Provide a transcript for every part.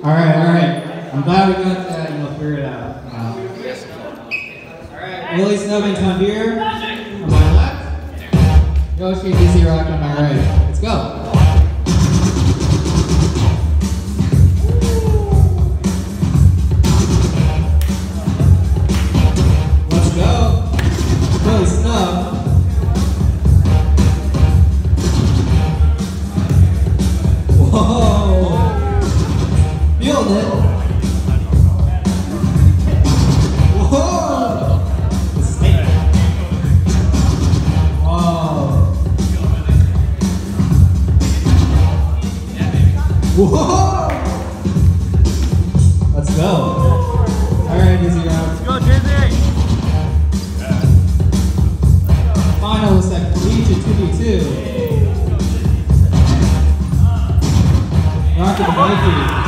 All right, all right. I'm glad we got that. You'll figure it out. Now. All right, Willy Snowman and Tanvir on my left. Yoshi Dizzy Rock on my right. Let's go. It. Whoa! Snake. Whoa! Let's go. All right, Dizzy Rock. Go, Dizzy! Final set, Legion 2v2. Rocket Mikey.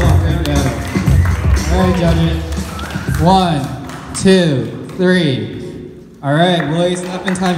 Nice. Also a. All right, judge it. One, two, three. All right, Willy's up in time.